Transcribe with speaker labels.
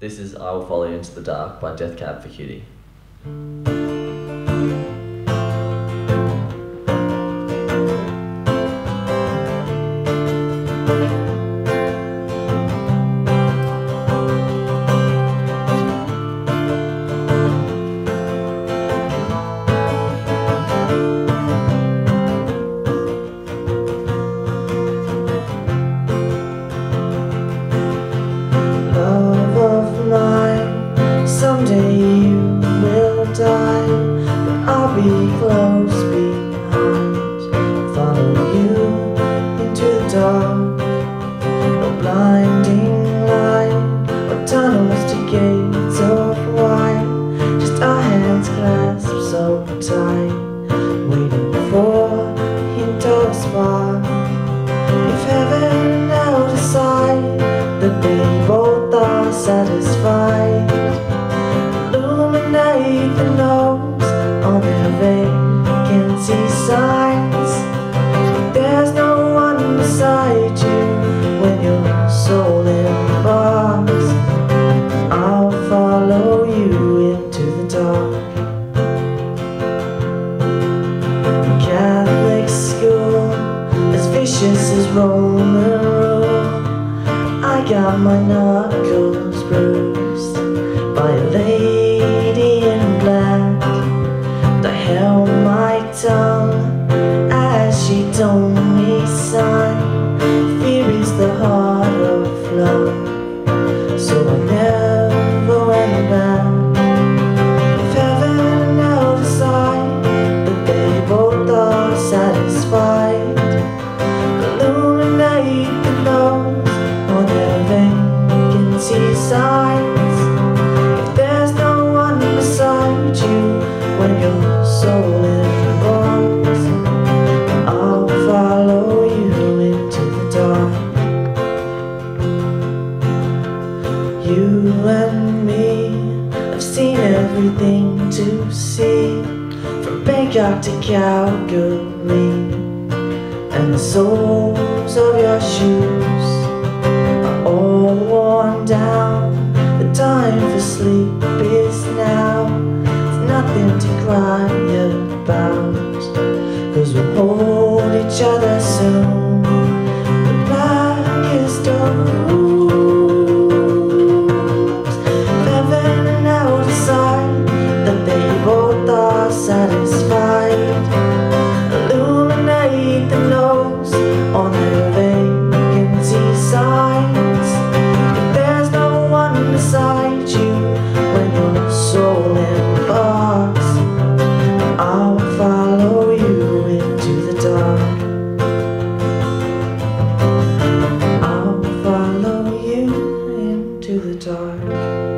Speaker 1: This is I Will Follow You Into the Dark by Death Cab for Cutie.
Speaker 2: Tight, waiting I got my knuckles bruised by a lady in black. I held my tongue as she told me, son, everything to see. From Bangkok to Calgary And the soles of your shoes. Are all worn down. The time for sleep is now. There's nothing to cry about. heart